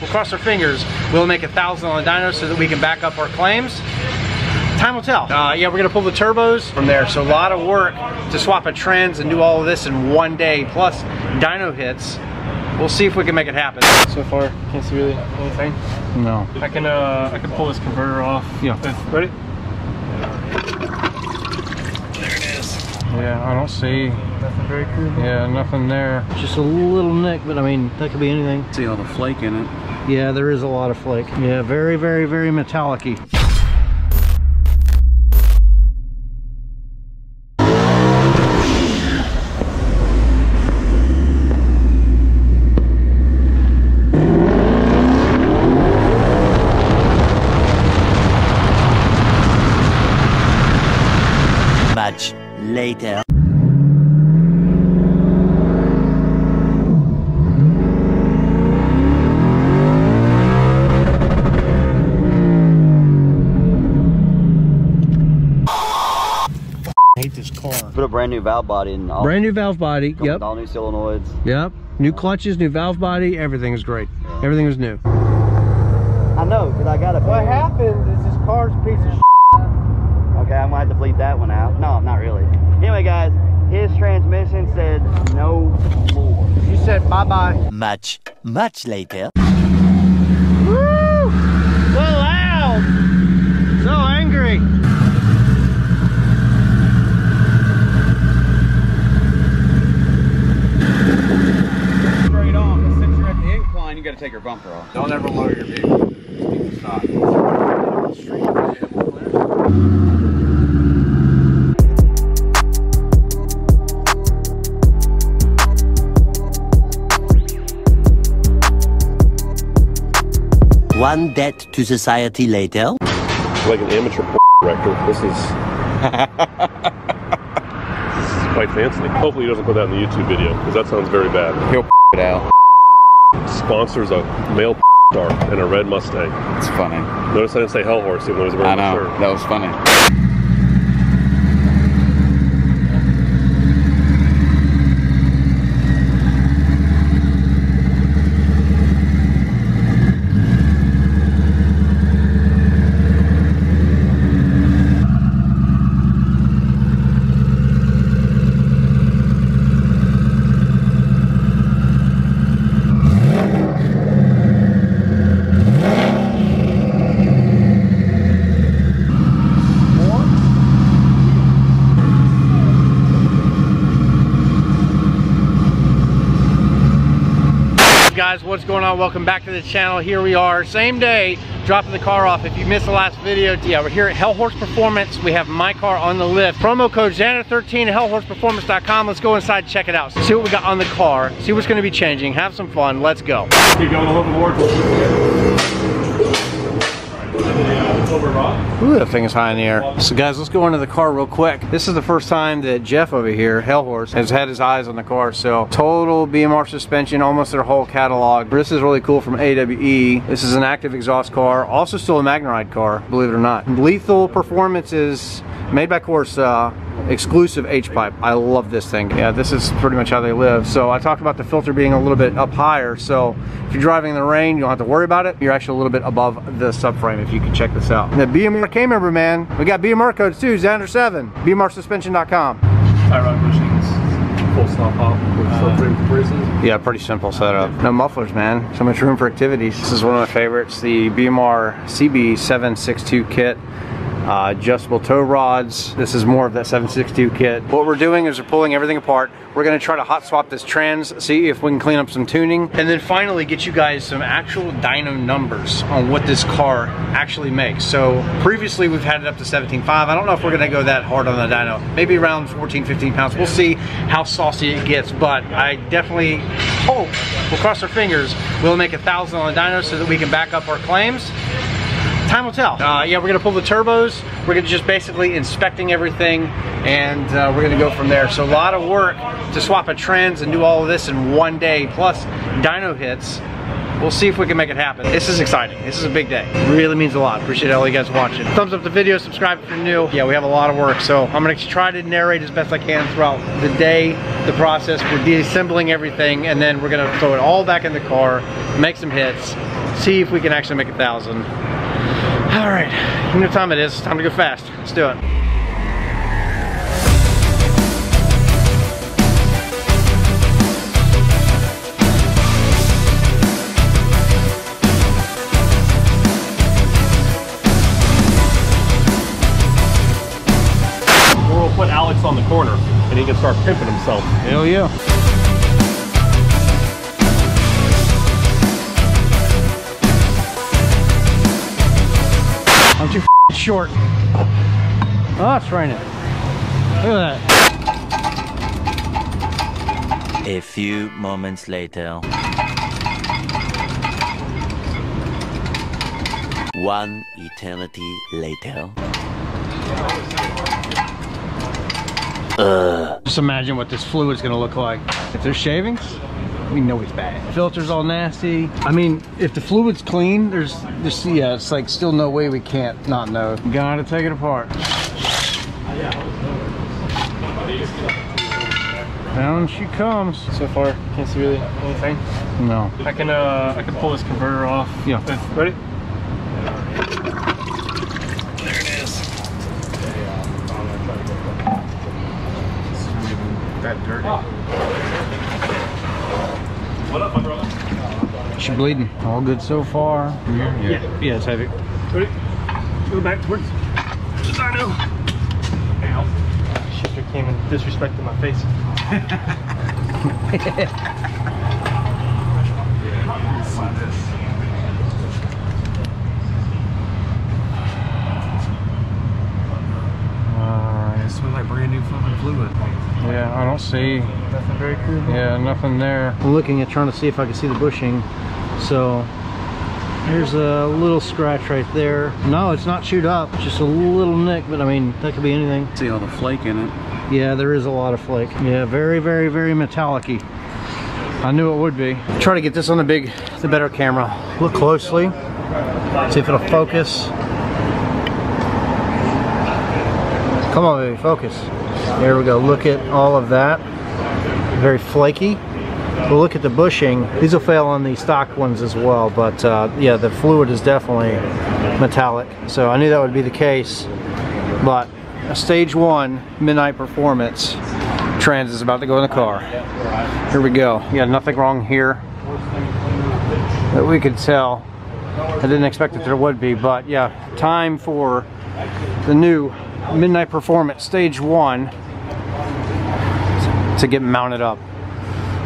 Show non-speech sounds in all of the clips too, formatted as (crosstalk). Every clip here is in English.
We'll cross our fingers. We'll make a thousand on the dyno so that we can back up our claims. Time will tell. Uh, yeah, we're gonna pull the turbos from there. So a lot of work to swap a trans and do all of this in one day, plus dyno hits. We'll see if we can make it happen. So far, can't see really anything. No. I can uh, I can pull this converter off. Yeah. With, Ready? there it is. Yeah, I don't see. Nothing very crucial. Yeah, nothing there. Just a little nick, but I mean, that could be anything. See all the flake in it. Yeah, there is a lot of flake. Yeah, very, very, very metallic-y. Much later. A brand new valve body in. All, Brand new valve body. Yep. with all new solenoids. Yep. New clutches, new valve body. Everything is great. Everything is new. I know, because I got a. What happened is this car's a piece of Okay, I'm gonna have to bleed that one out. No, not really. Anyway, guys, his transmission said no more. You said bye-bye. Much, much later. Woo! So loud! So angry! straight on, but since you're at the incline, you got to take your bumper off. Don't ever lower your vehicle. Keep the. One debt to society later. like an amateur director. This is this (laughs) is quite fancy. Hopefully, he doesn't put that in the YouTube video because that sounds very bad. He'll (laughs) it out. Sponsors a male (laughs) star and a red Mustang. It's funny. Notice I didn't say Hellhorse even though he's I wearing the know. shirt. That was funny. Guys, what's going on? Welcome back to the channel. Here we are, same day, dropping the car off. If you missed the last video, yeah, we're here at Hellhorse Performance. We have my car on the lift. Promo code zander13 at hellhorseperformance.com. Let's go inside and check it out. See what we got on the car, see what's gonna be changing, have some fun, let's go. Keep going a little more. Ooh, that thing is high in the air. So guys, let's go into the car real quick. This is the first time that Jeff over here, Hellhorse, has had his eyes on the car. So total BMR suspension, almost their whole catalog. This is really cool from AWE. This is an active exhaust car, also still a MagneRide car, believe it or not. Lethal Performance is made by Corsa, exclusive H-pipe. I love this thing. Yeah, this is pretty much how they live. So I talked about the filter being a little bit up higher. So if you're driving in the rain, you don't have to worry about it. You're actually a little bit above the subframe if you can check this out. The BMR K member, man. We got BMR codes too, zander7, BMRsuspension.com. Tie rod bushings. Full stop hop with uh, subframe compresses. Yeah, pretty simple setup. No mufflers, man. So much room for activities. This is one of my favorites, the BMR CB762 kit. Uh, adjustable toe rods. This is more of that 762 kit. What we're doing is we're pulling everything apart. We're gonna try to hot swap this trans, see if we can clean up some tuning, and then finally get you guys some actual dyno numbers on what this car actually makes. So previously we've had it up to 17.5. I don't know if we're gonna go that hard on the dyno. Maybe around 14, 15 pounds. We'll see how saucy it gets, but I definitely hope, we'll cross our fingers, we'll make a thousand on the dyno so that we can back up our claims time will tell. Uh, yeah, we're gonna pull the turbos. We're gonna just basically inspecting everything and uh, we're gonna go from there. So a lot of work to swap a trans and do all of this in one day, plus dyno hits. We'll see if we can make it happen. This is exciting. This is a big day. Really means a lot. Appreciate all you guys watching. Thumbs up the video, subscribe if you're new. Yeah, we have a lot of work, so I'm gonna try to narrate as best I can throughout the day, the process. We're deassembling everything, and then we're gonna throw it all back in the car, make some hits, see if we can actually make a thousand. All right, you know what time it is. Time to go fast. Let's do it. Or we'll put Alex on the corner and he can start pimping himself. Hell yeah. Short. Oh, it's raining. Look at that. A few moments later. One eternity later. Uh. Just imagine what this fluid is gonna look like. If there's shavings, we know it's bad. Filter's all nasty. I mean, if the fluid's clean, there's just, yeah, it's like still no way we can't not know. Gotta take it apart. Down she comes. So far, can't see really anything. No. I can uh, I can pull this converter off. Yeah. Ready? That dirty. What up, my brother? She bleeding. All good so far. Yeah. Yeah, it's heavy. Ready? Go backwards. Just I know. Shifter came and disrespected my face. Alright. It smells like brand new fucking fluid. Yeah, I don't see. Nothing very cool. Yeah, nothing there. I'm looking at trying to see if I can see the bushing. So here's a little scratch right there. No, it's not chewed up. Just a little nick, but I mean, that could be anything. See all the flake in it. Yeah, there is a lot of flake. Yeah, very, very, very metallic-y. I knew it would be. Try to get this on the big, the better camera. Look closely. See if it'll focus. Come on, baby, focus. There we go. Look at all of that. Very flaky. We'll look at the bushing. These will fail on the stock ones as well, but uh, yeah, the fluid is definitely metallic. So I knew that would be the case, but a stage one midnight performance trans is about to go in the car. Here we go. Yeah, nothing wrong here that we could tell. I didn't expect that there would be, but yeah, time for the new midnight performance stage one to get mounted up.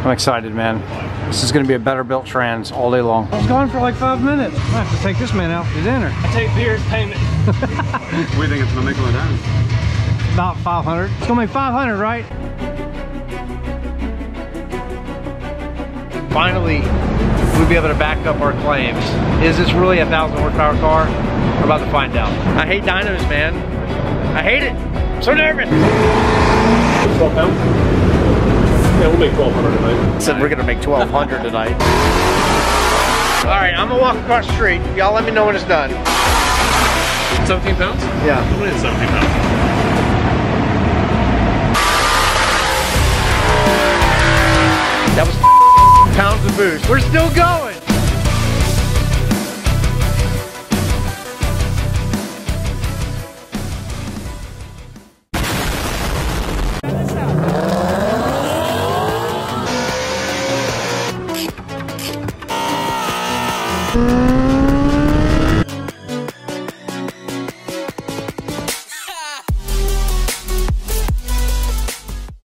I'm excited, man. This is going to be a better built trans all day long. I was gone for like five minutes. I have to take this man out for dinner. I take beer's payment. (laughs) What do you think it's gonna make on that? About 500. It's gonna make 500, right? Finally, we'll be able to back up our claims. Is this really a thousand horsepower car? We're about to find out. I hate dynos, man. I hate it. I'm so nervous. 12? Yeah, we'll make 1200 tonight. Said we're gonna make 1200 tonight. All right, I'm gonna walk across the street. Y'all let me know when it's done. 17 pounds? Yeah. What is 17 pounds? That was pounds of boost. We're still going.